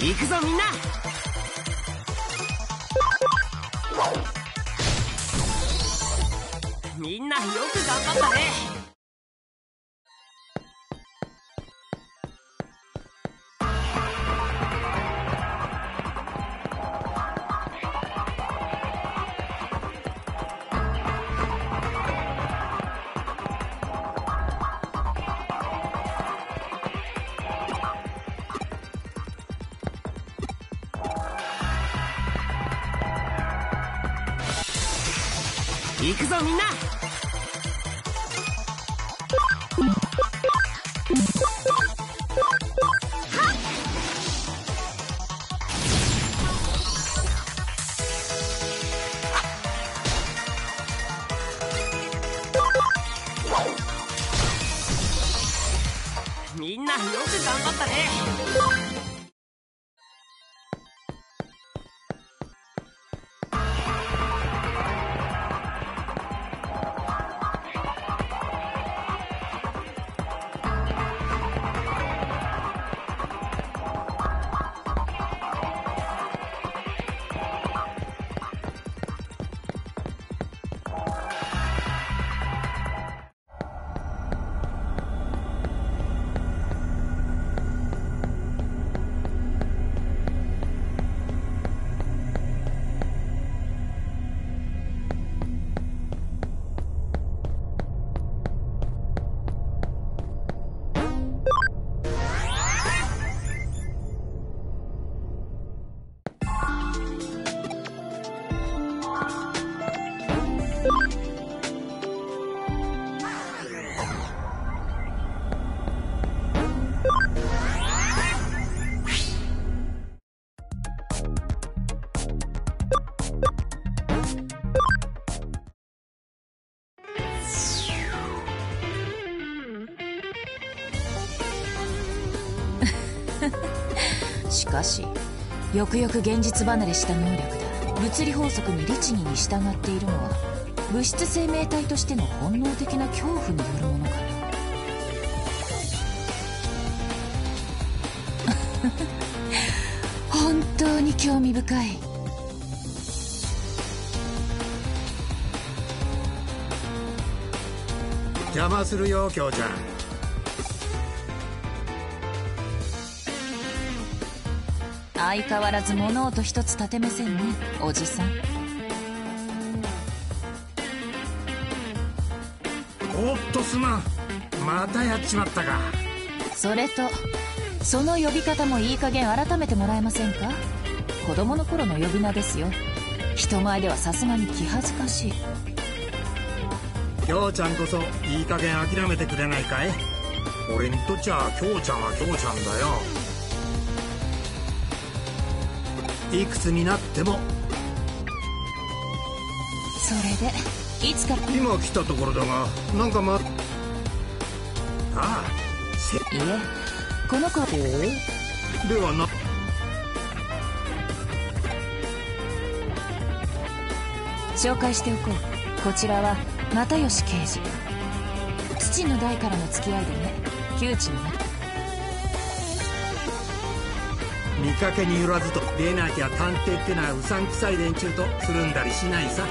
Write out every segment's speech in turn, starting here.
行くぞみんな。みんなよく頑張ったね。行くぞみんな。よく頑張ったね。かしよくよく現実離れした能力だ物理法則に律儀に従っているのは物質生命体としての本能的な恐怖によるものかな。本当に興味深い。邪魔するよ京ちゃん。相変わらず物音一つ立てませんねおじさん。おっとすまん。またやっちまったか。それとその呼び方もいい加減改めてもらえませんか？子供の頃の呼び名ですよ。人前ではさすがに気恥ずかしい。京ちゃんこそいい加減諦めてくれないかい？俺にとっちゃ京ちゃんは京ちゃんだよいくつになっても。それでいつから？い今来たところだがなんかまああせえこの子お？ではな。紹介しておこう。こちらは又吉刑事。父の代からの付き合いでね窮地になった見かけによらずと。出なきゃ探偵ってのはうさんくさい連中とつるんだりしないさ。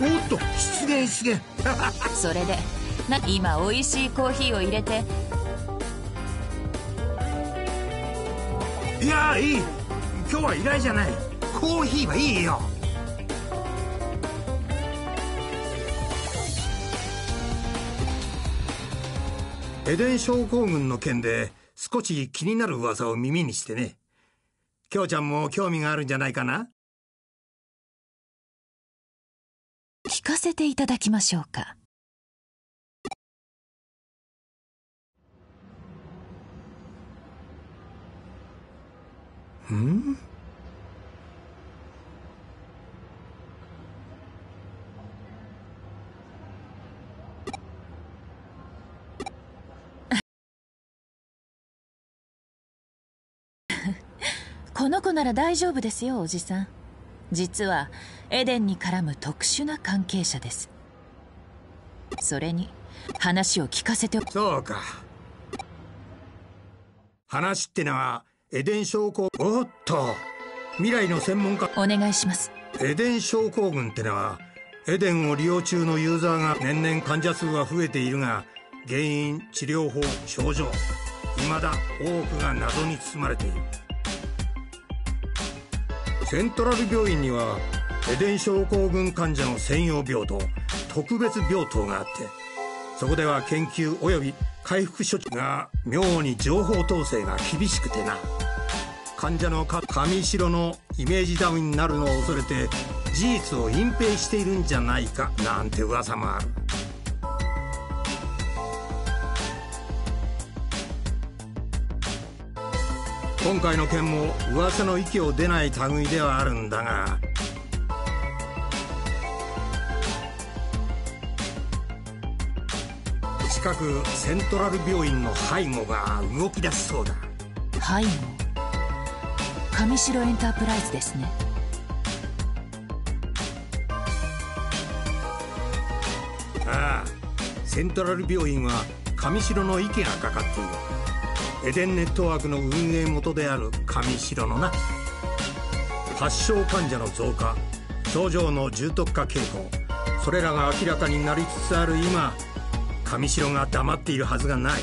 おっと失言失言。それでな今美味しいコーヒーを入れて。いやいい。今日は依頼じゃない。コーヒーはいいよエデン症候群の件で少し気になる噂を耳にしてね。京ちゃんも興味があるんじゃないかな？聞かせていただきましょうか。ん？この子なら大丈夫ですよおじさん。実はエデンに絡む特殊な関係者です。それに話を聞かせてそうか。話ってのはエデン症候おっと未来の専門家。お願いします。エデン症候群ってのはエデンを利用中のユーザーが年々患者数は増えているが原因治療法症状未だ多くが謎に包まれているセントラル病院にはエデン症候群患者の専用病棟特別病棟があってそこでは研究及び回復処置が妙に情報統制が厳しくてな患者の上城のイメージダウンになるのを恐れて事実を隠蔽しているんじゃないかなんて噂もある。今回の件も噂の息を出ない類ではあるんだが。近くセントラル病院の背後が動き出しそうだ。背後？上白エンタープライズですね。ああセントラル病院は上白の息がかかっているエデンネットワークの運営元である上白のな。発症患者の増加症状の重篤化傾向。それらが明らかになりつつある今上白が黙っているはずがない。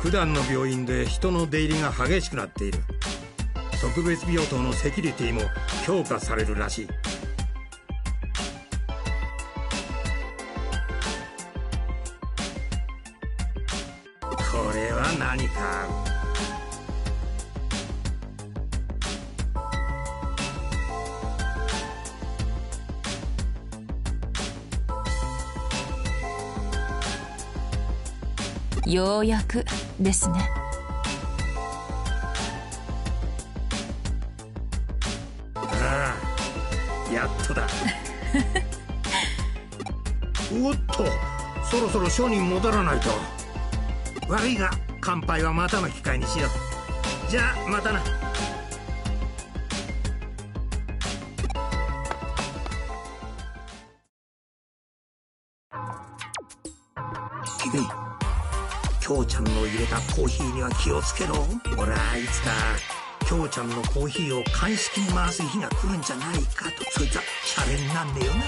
普段の病院で人の出入りが激しくなっている。特別病棟のセキュリティも強化されるらしい。ようやくですね。ああやっとだ。おっとそろそろ署に戻らないと。悪いが乾杯はまたの機会にしようじゃあまたな京ちゃんの入れたコーヒーには気をつけろ。俺はいつか京ちゃんのコーヒーを鑑識に回す日が来るんじゃないかとそいつはシャレになんねえよな。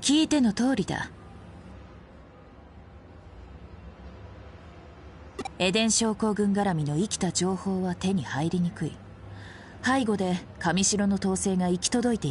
聞いての通りだ。エデン症候群絡みの生きた情報は手に入りにくい。背後で上城の統制が行き届いている。